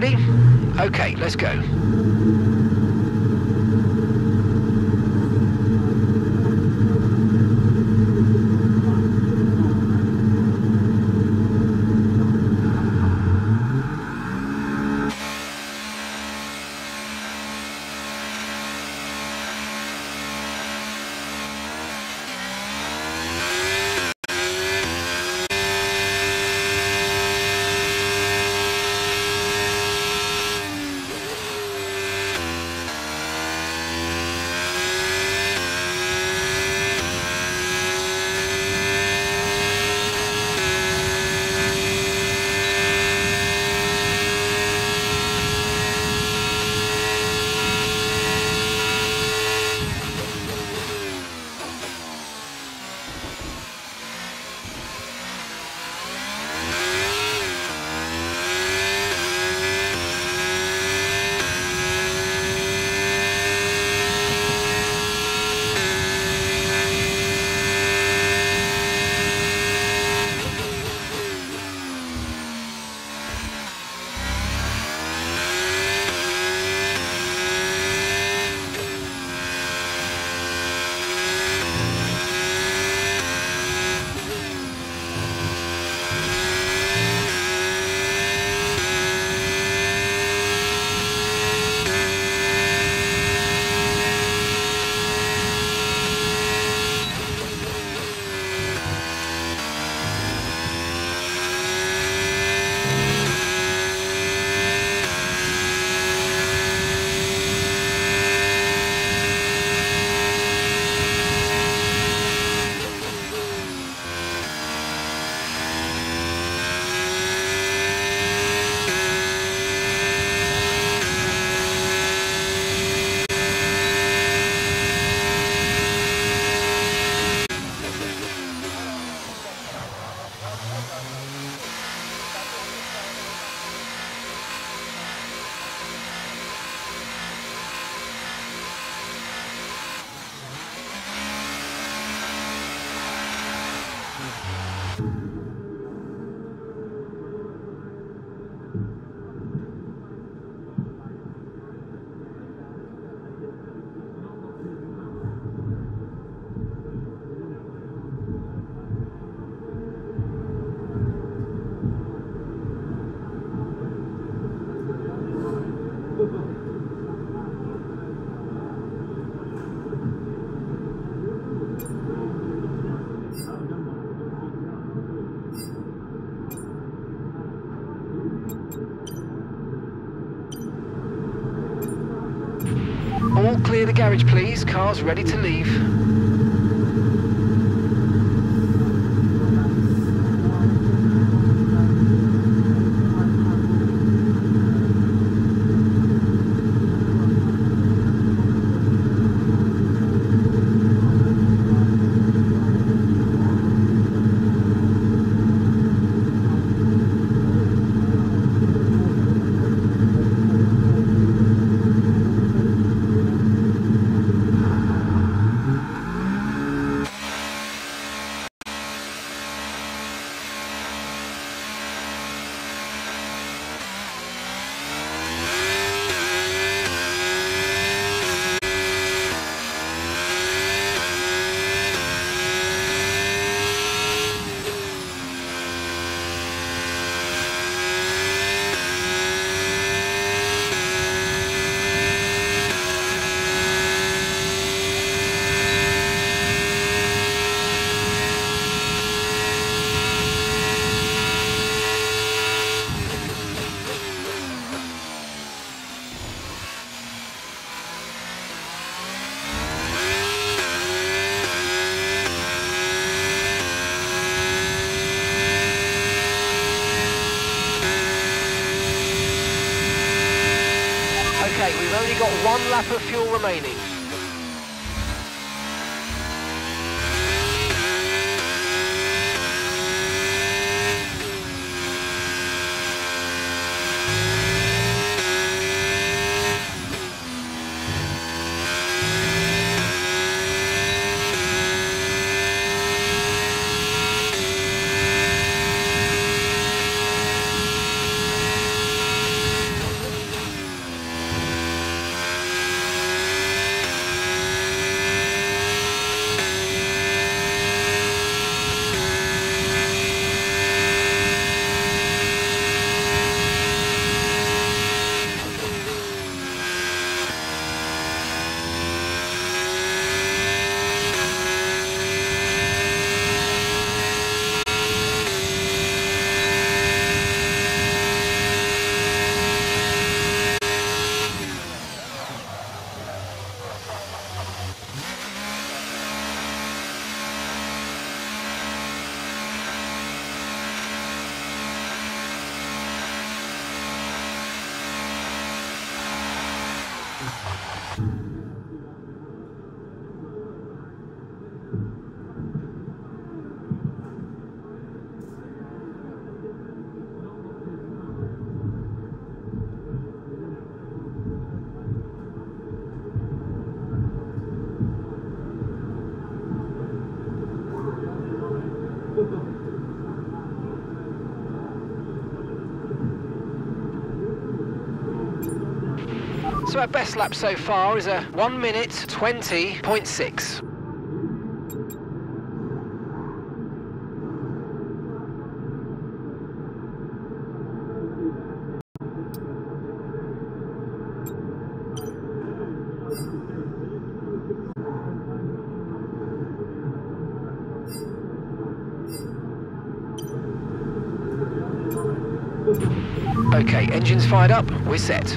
ready? Okay, let's go. Garage, please. Cars ready to leave. We've only got one lap of fuel remaining. So our best lap so far is a 1 minute 20.6. Okay, engines fired up, we're set.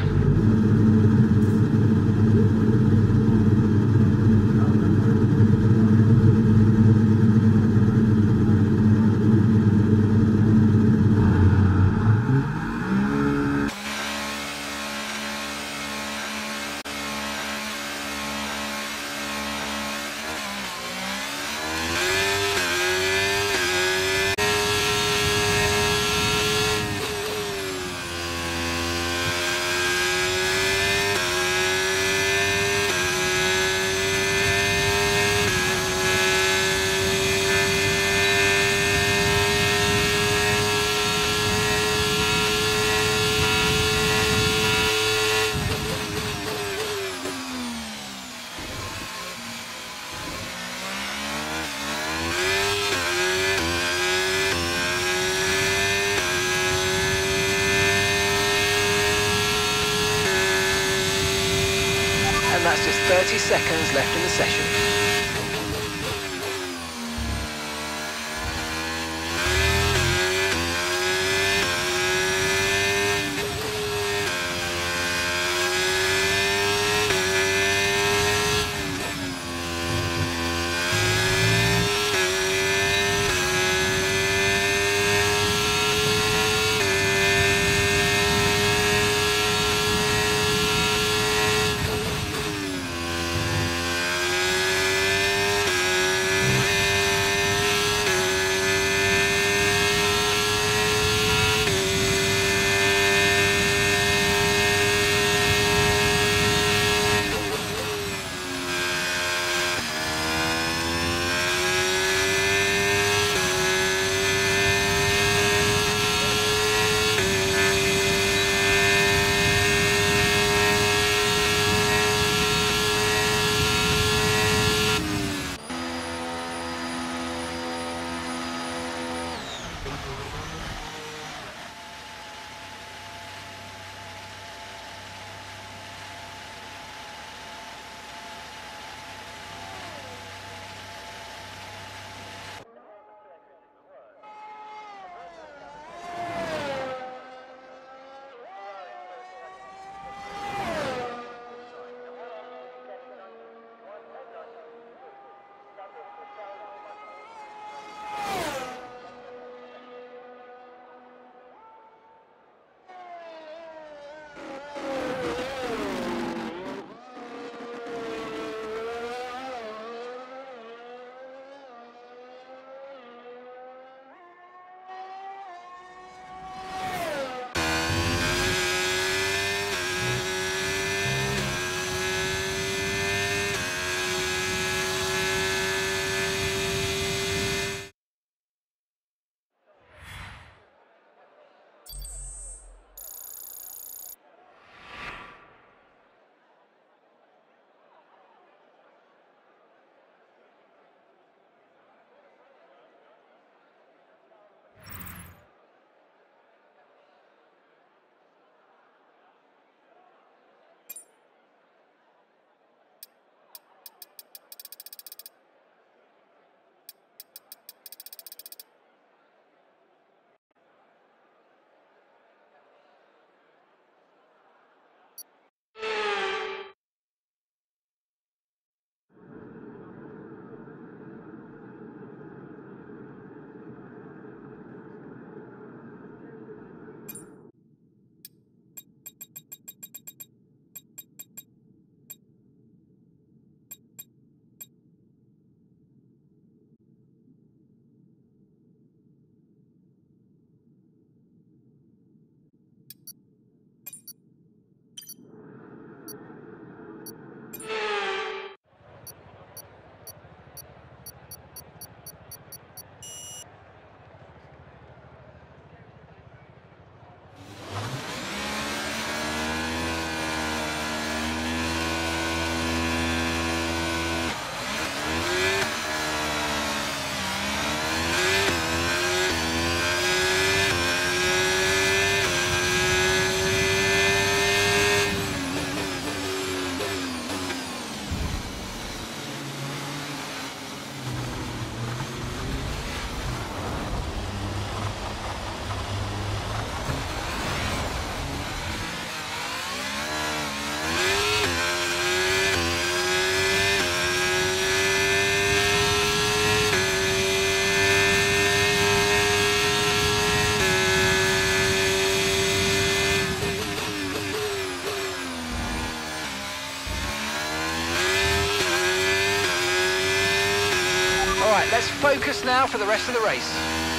Now for the rest of the race.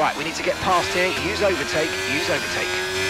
Right, we need to get past here. Use overtake, use overtake.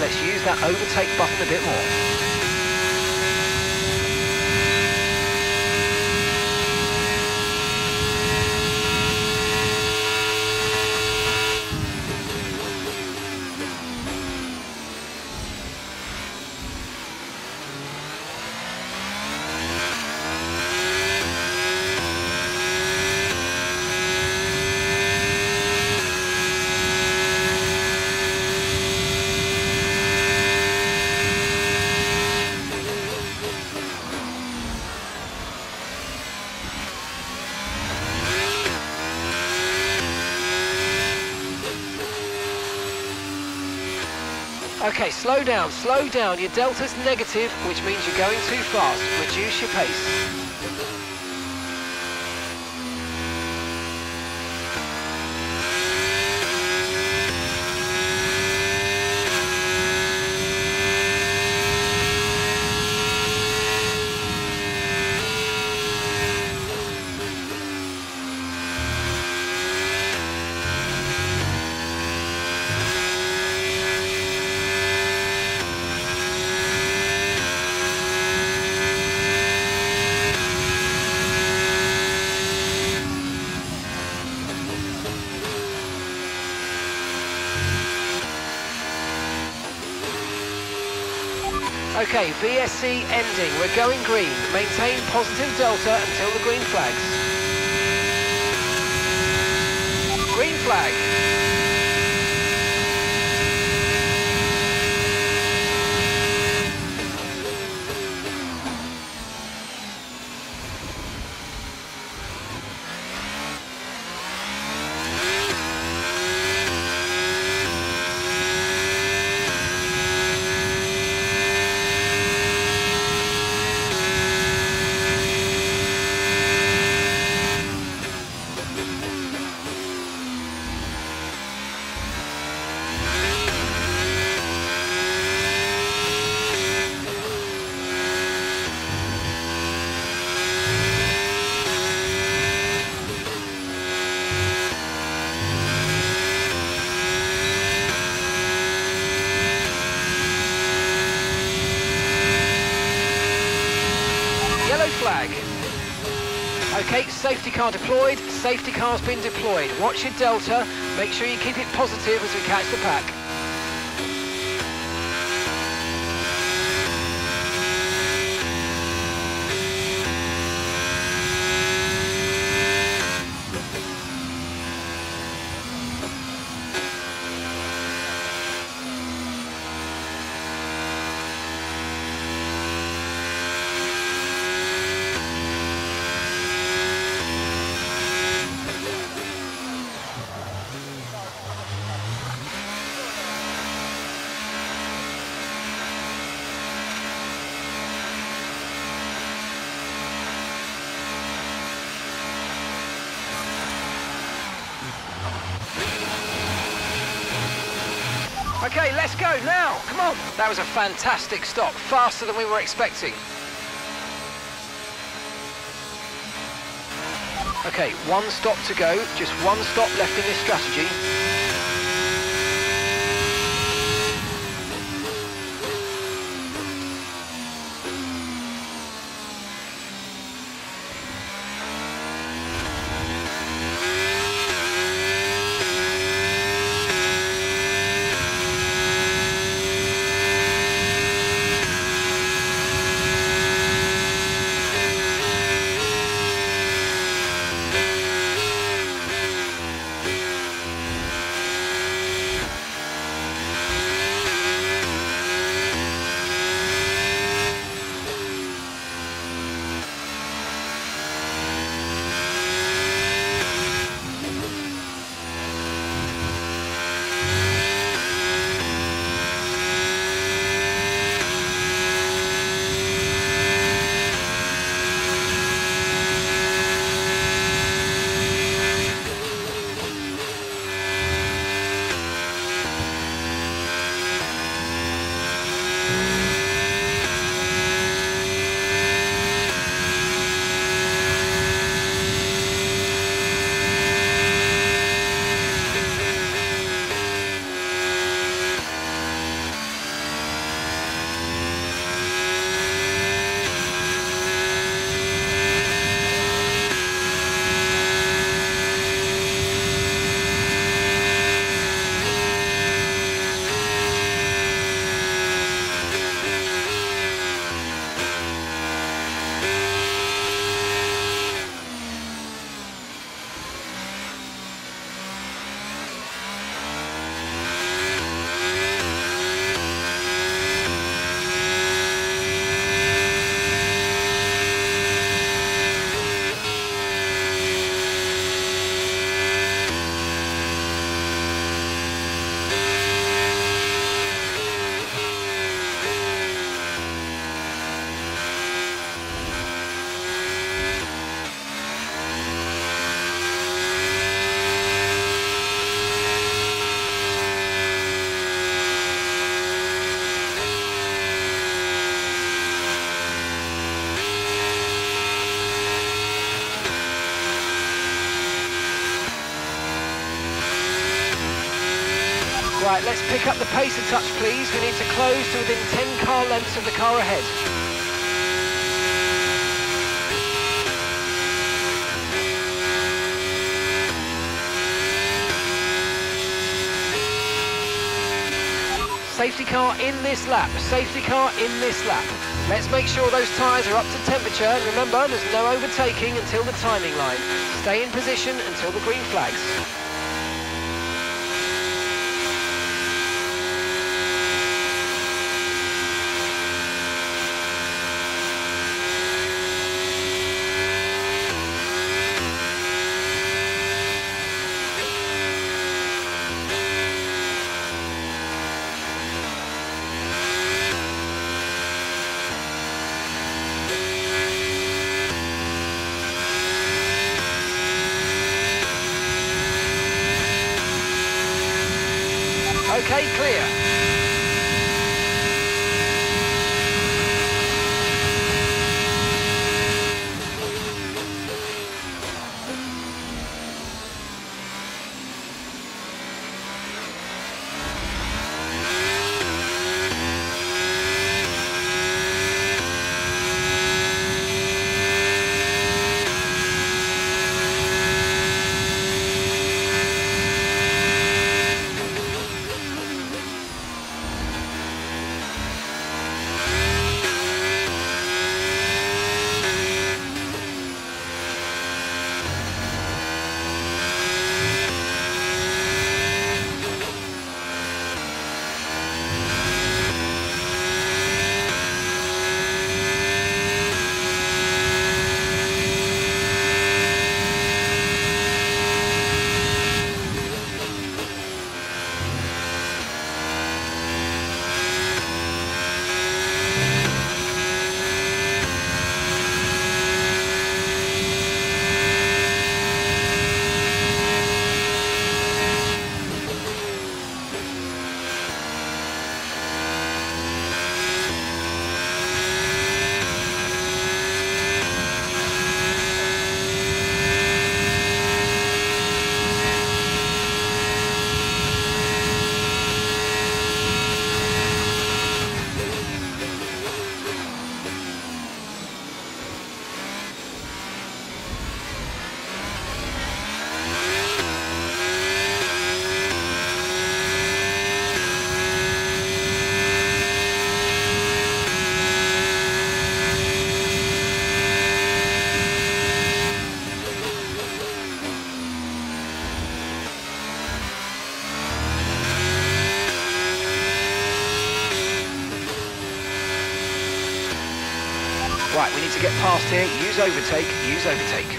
Let's use that overtake button a bit more. Okay, slow down, slow down. Your delta's negative, which means you're going too fast. Reduce your pace. Okay, ending. We're going green. Maintain positive delta until the green flags. Green flag. Yellow flag. Okay, safety car deployed. Safety car's been deployed. Watch your delta. Make sure you keep it positive as we catch the pack. Okay, let's go now. Come on. That was a fantastic stop. Faster than we were expecting. Okay, one stop to go. Just one stop left in this strategy. Right, let's pick up the pace a touch, please. We need to close to within 10 car lengths of the car ahead. Safety car in this lap. Safety car in this lap. Let's make sure those tyres are up to temperature. And remember, there's no overtaking until the timing line. Stay in position until the green flags. Right, we need to get past here. Use overtake, use overtake.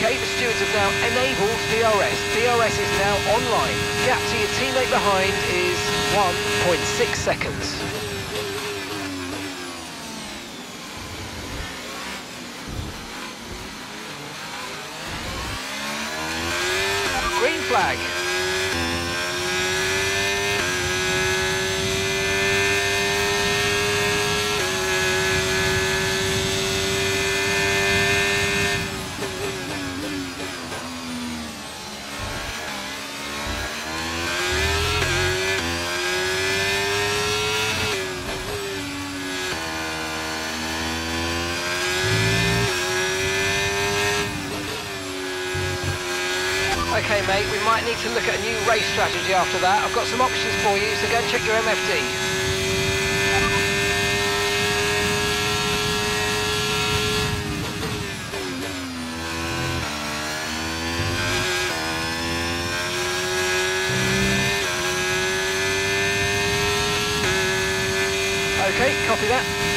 Okay, the stewards have now enabled DRS. DRS is now online. Gap to your teammate behind is 1.6 seconds. Green flag. Okay, mate, we might need to look at a new strategy after that. I've got some options for you, so go and check your MFD. Okay, copy that.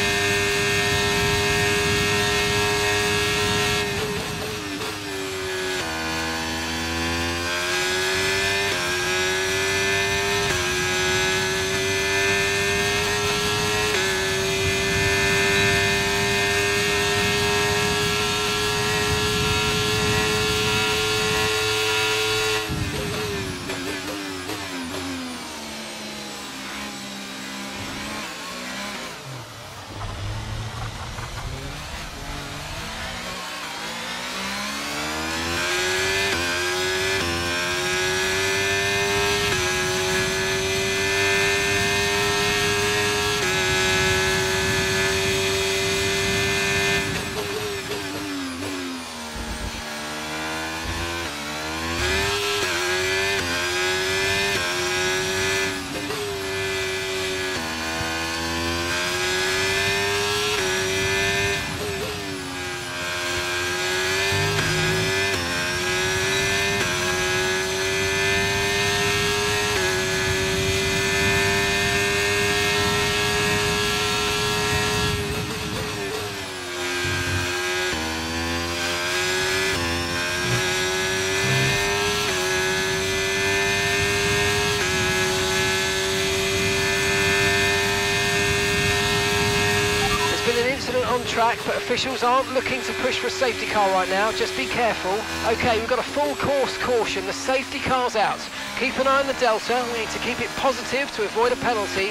on track, but officials aren't looking to push for a safety car right now. Just be careful. Okay, we've got a full course caution. The safety car's out. Keep an eye on the delta. We need to keep it positive to avoid a penalty.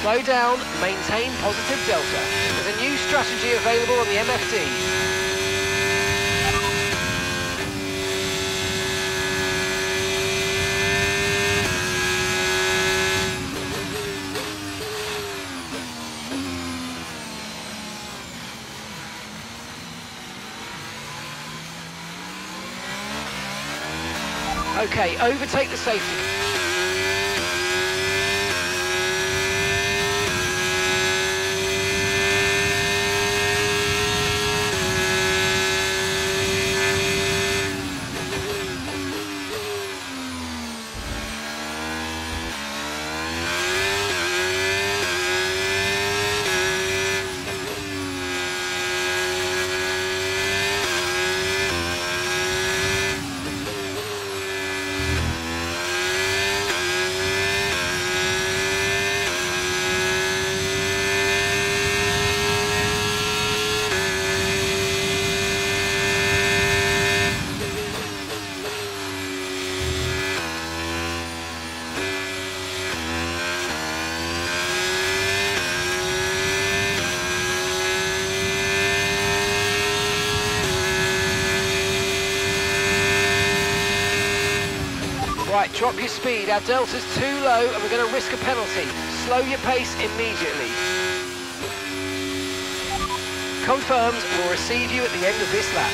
Slow down, maintain positive delta. There's a new strategy available on the MFD. Okay, overtake the safety Right, drop your speed. Our delta's too low and we're going to risk a penalty. Slow your pace immediately. Confirmed, we'll receive you at the end of this lap.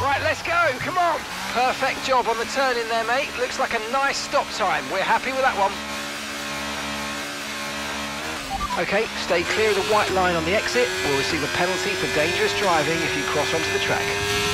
Right, let's go, come on. Perfect job on the turn in there, mate. Looks like a nice stop time. We're happy with that one. Okay, stay clear of the white line on the exit. We'll receive a penalty for dangerous driving if you cross onto the track.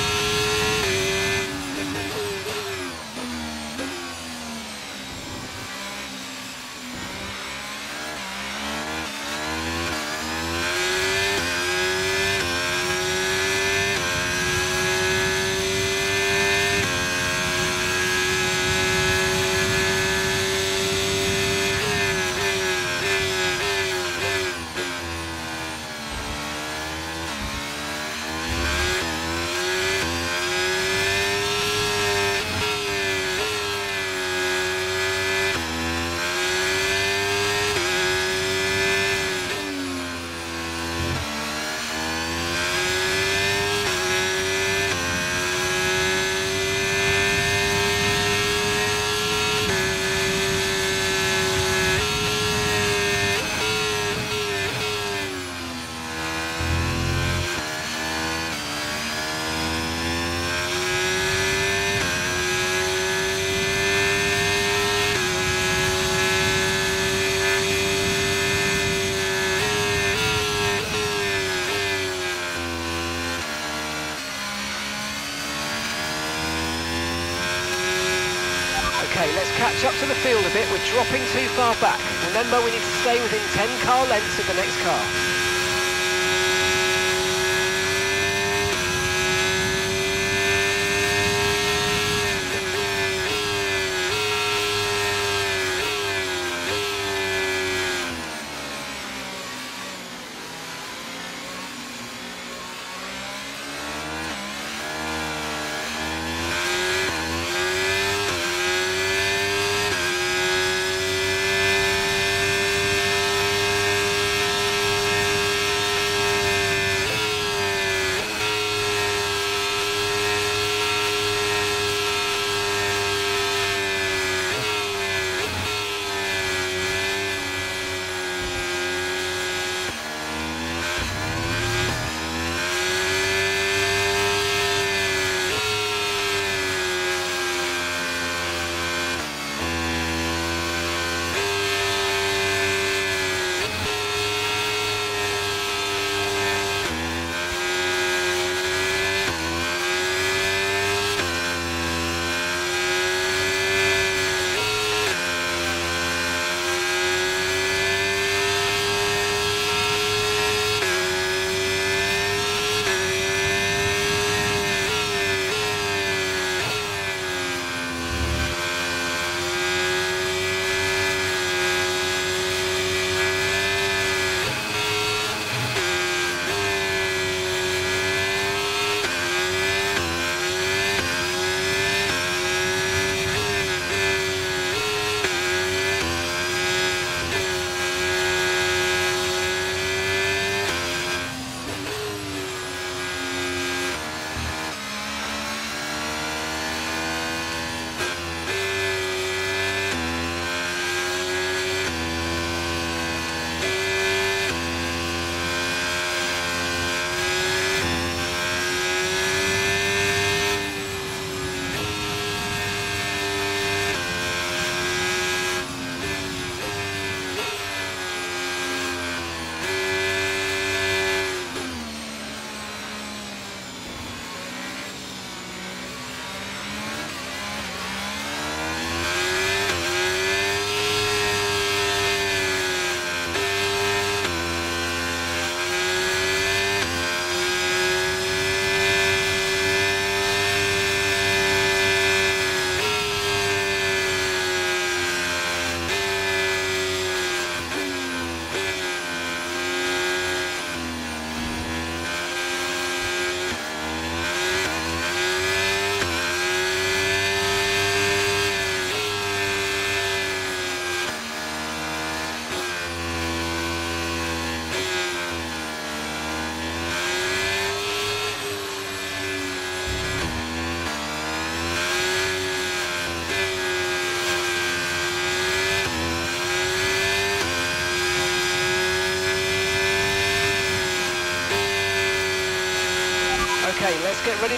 Far back. Remember, we need to stay within 10 car lengths of the next car.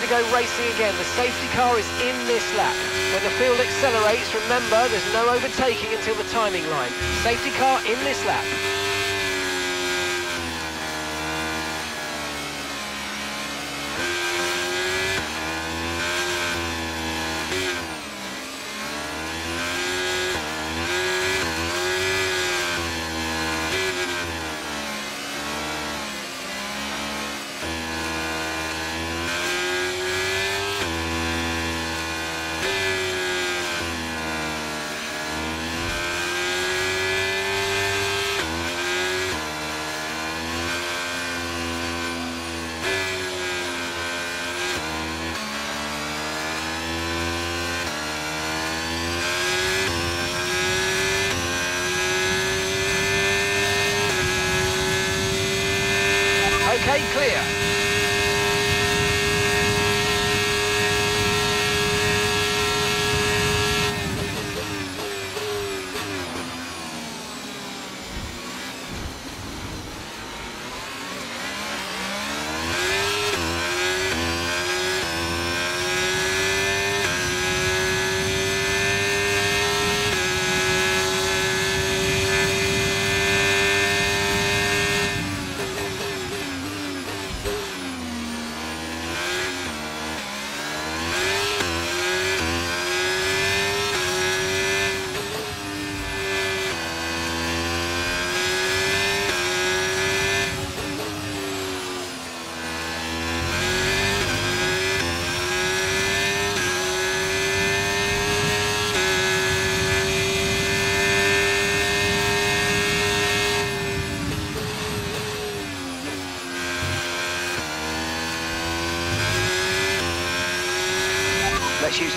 Go racing again. The safety car is in this lap. When the field accelerates, remember there's no overtaking until the timing line. Safety car in this lap.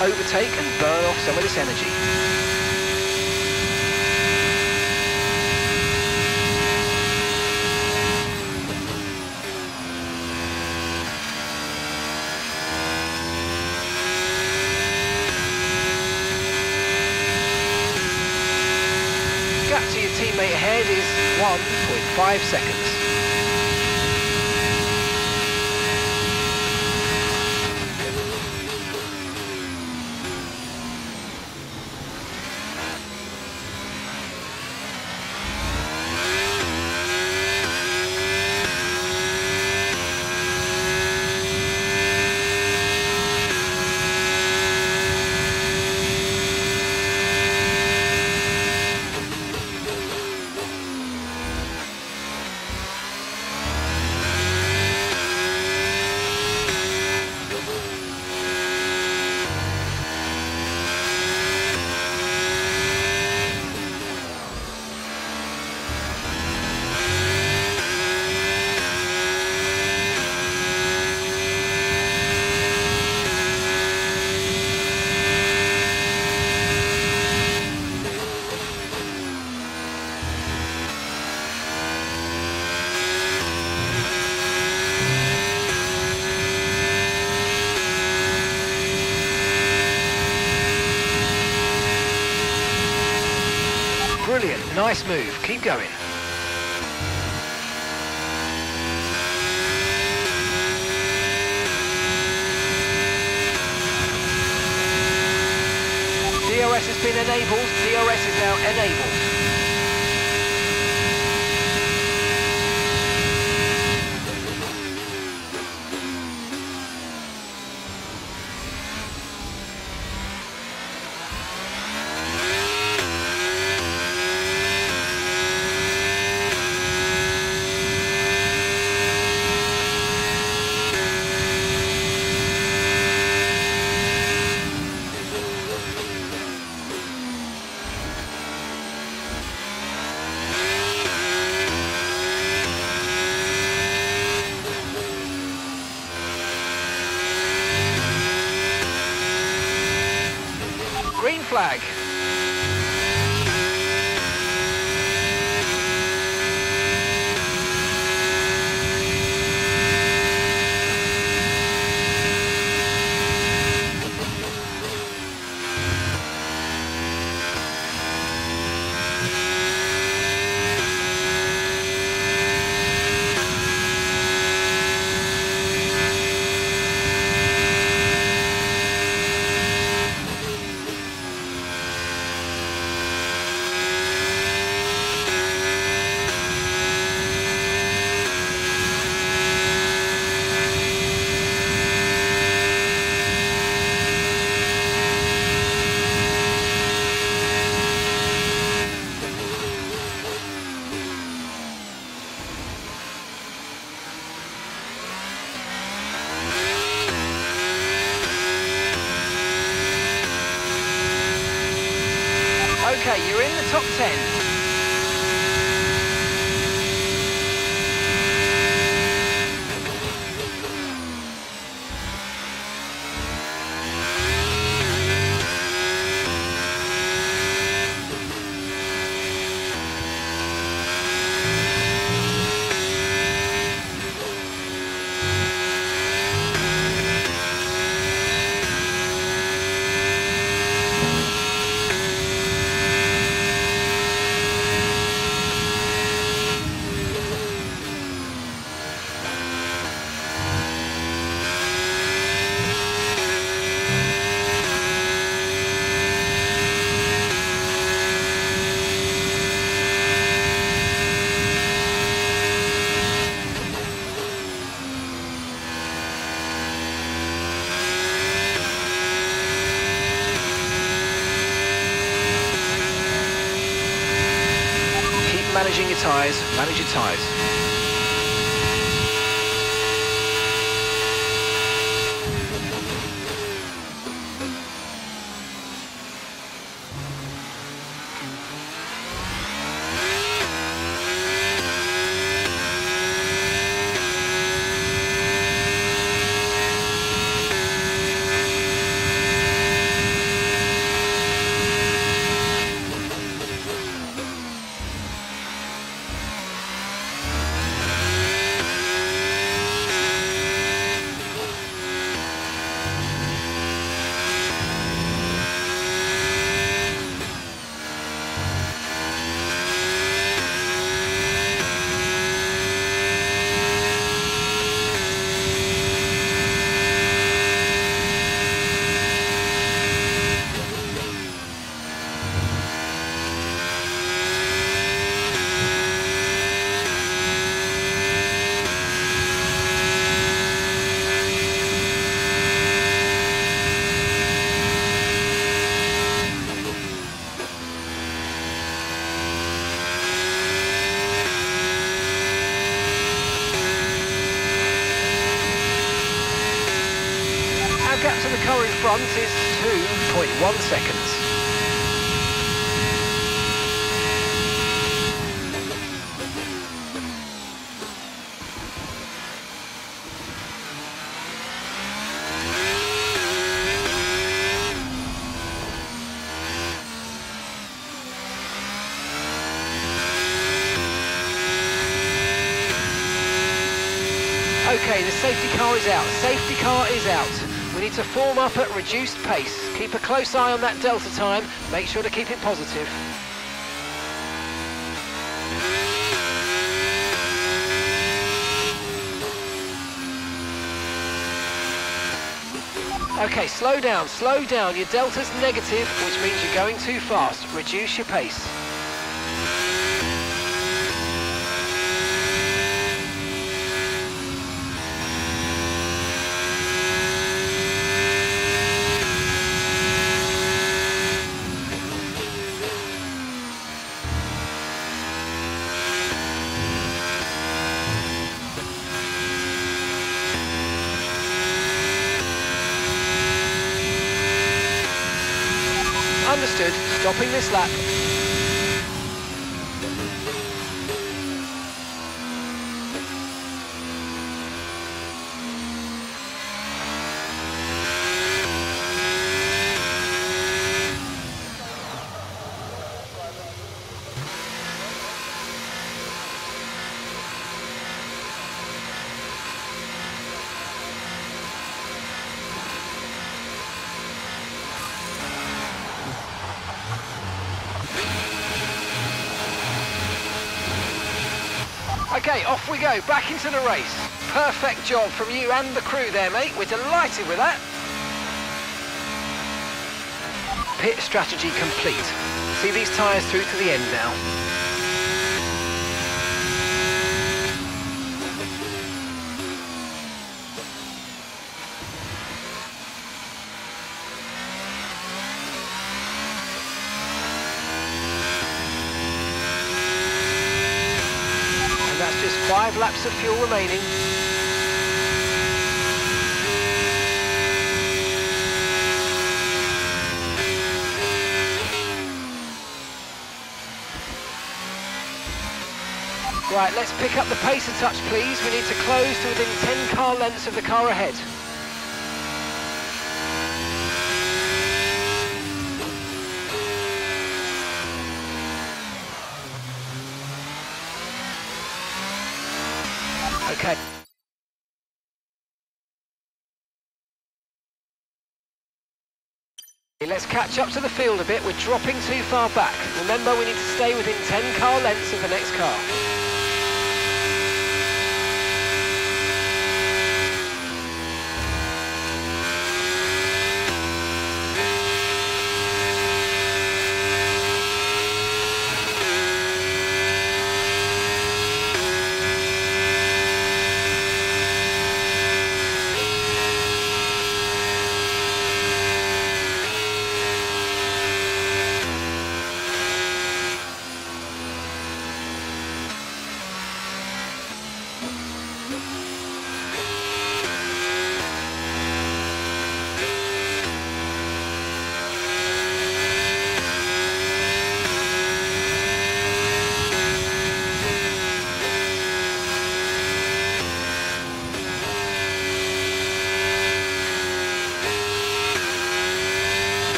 Overtake and burn off some of this energy. Gap to your teammate ahead is 1.5 seconds. Tyres, manage your tyres. 2.1 seconds. Okay, the safety car is out. Safety car is out. We need to form up at reduced pace. Keep a close eye on that delta time. Make sure to keep it positive. Okay, slow down, slow down. Your delta's negative, which means you're going too fast. Reduce your pace. Stopping this lap. Okay, off we go, back into the race. Perfect job from you and the crew there, mate. We're delighted with that. Pit strategy complete. See these tyres through to the end now. And that's just five laps of fuel remaining. Right, let's pick up the pace a touch, please. We need to close to within 10 car lengths of the car ahead. Okay. Let's catch up to the field a bit. We're dropping too far back. Remember, we need to stay within 10 car lengths of the next car.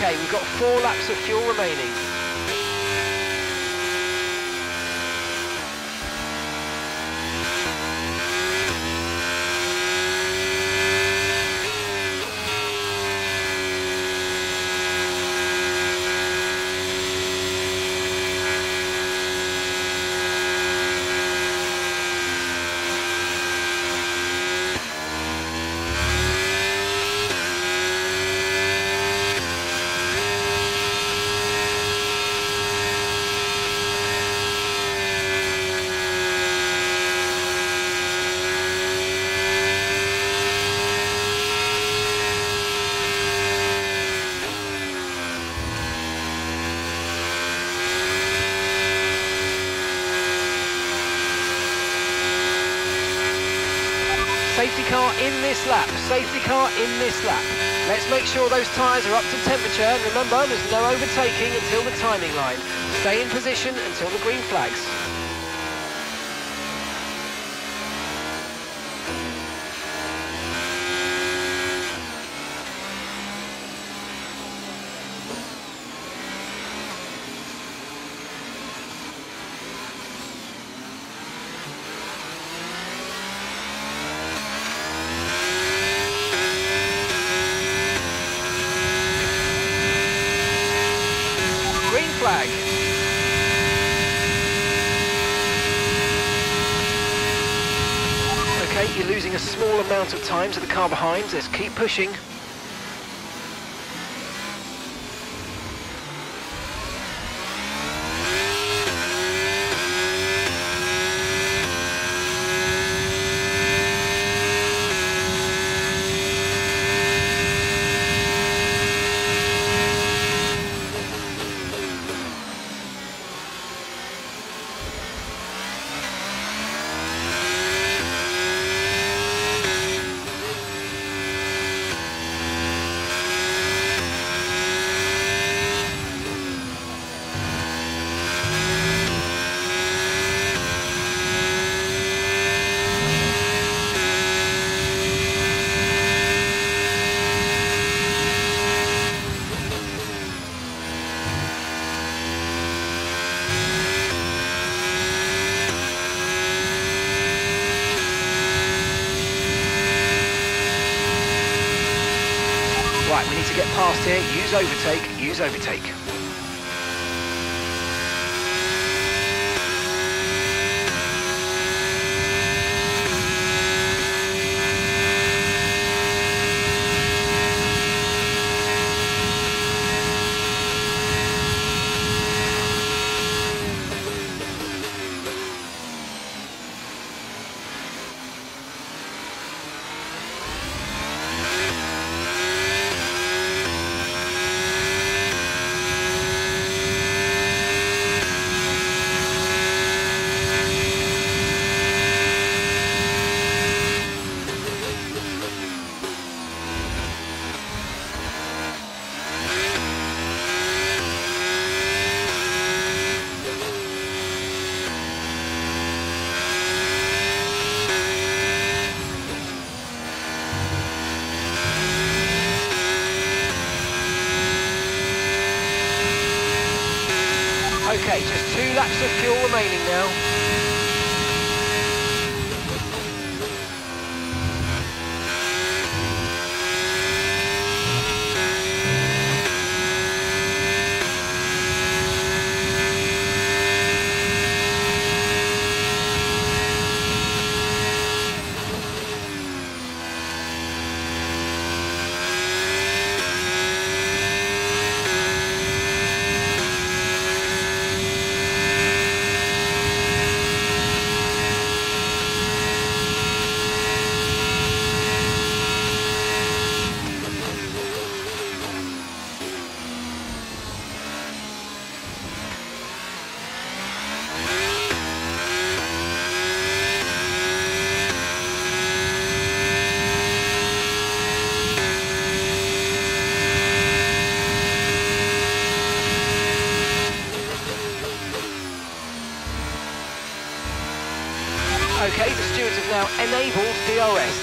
Okay, we've got four laps of fuel remaining. In this lap. Safety car in this lap. Let's make sure those tyres are up to temperature. And remember, there's no overtaking until the timing line. Stay in position until the green flags. Green flag. Okay, you're losing a small amount of time to the car behind. Let's keep pushing. Right, we need Use overtake, use overtake.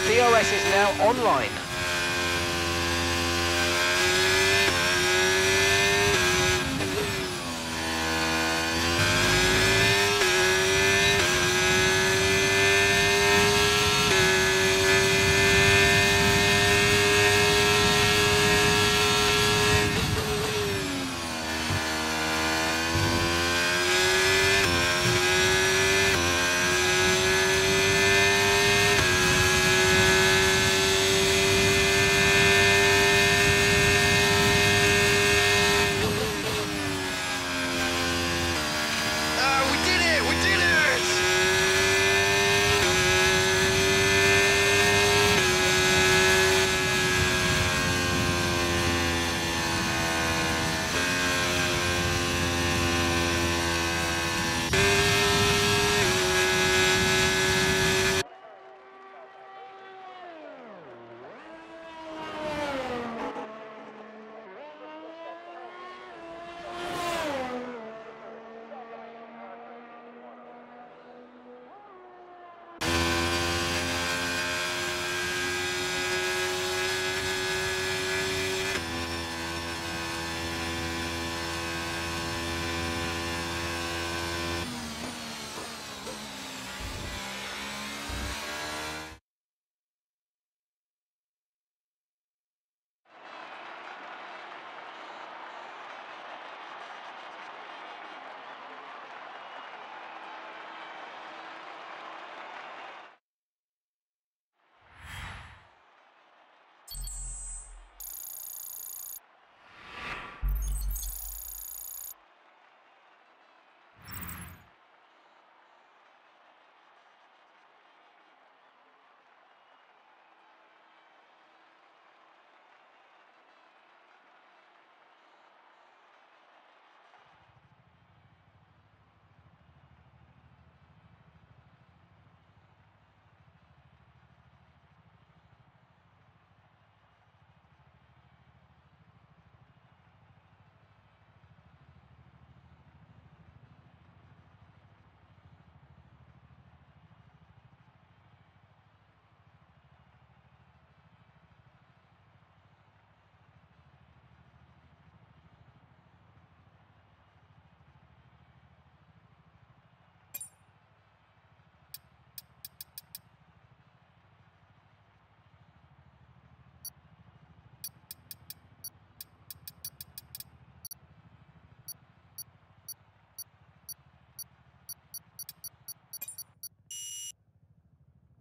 DRS is now online.